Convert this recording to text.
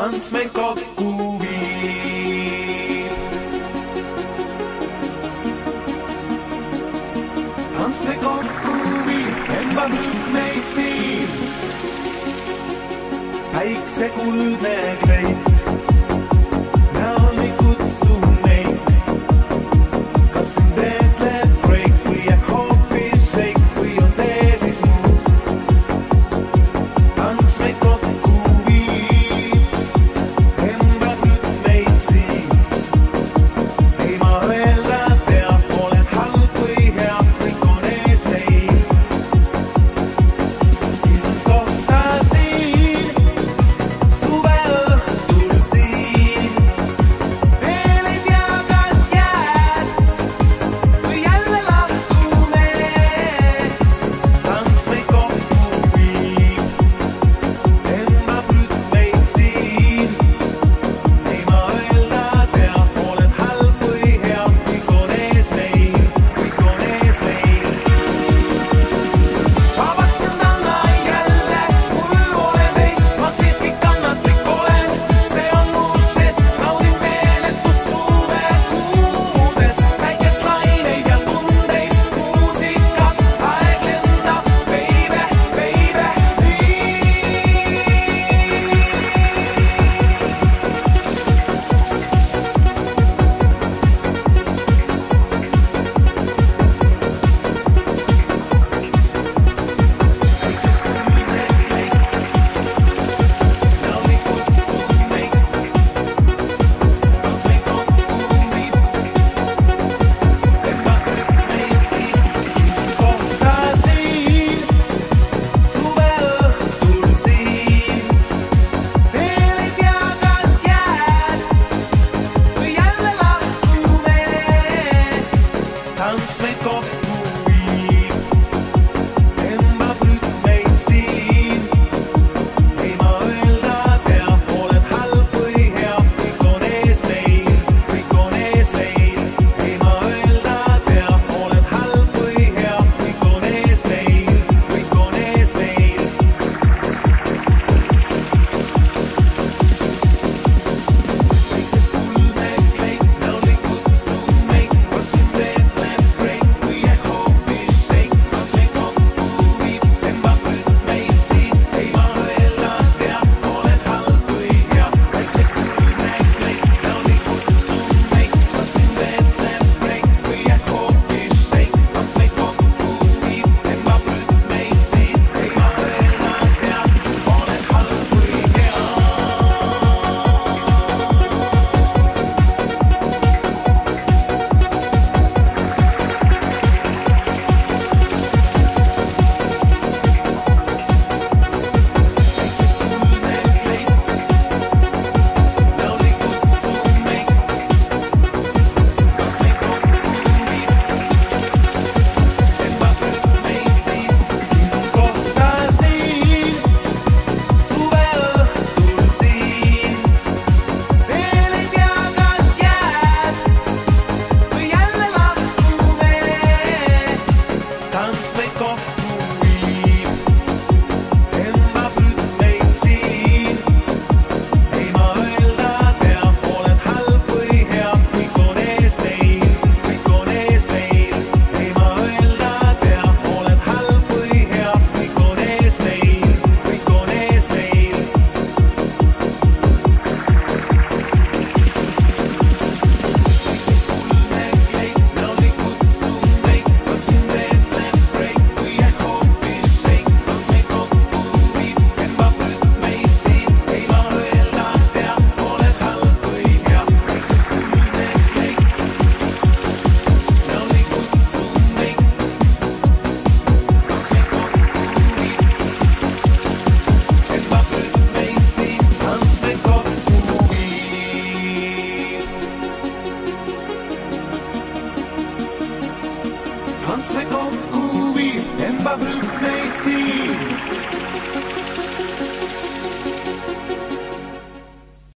tants meid kokku viib. tants meid kokku viib, tõmbab lõpp meid siin. päikse kuldne kleit. Hans Rekord, Kubi, Emba Brugmeizin.